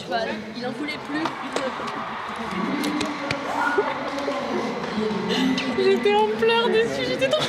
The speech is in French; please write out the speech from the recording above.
le. Il en voulait plus. J'étais en pleurs dessus, j'étais trop.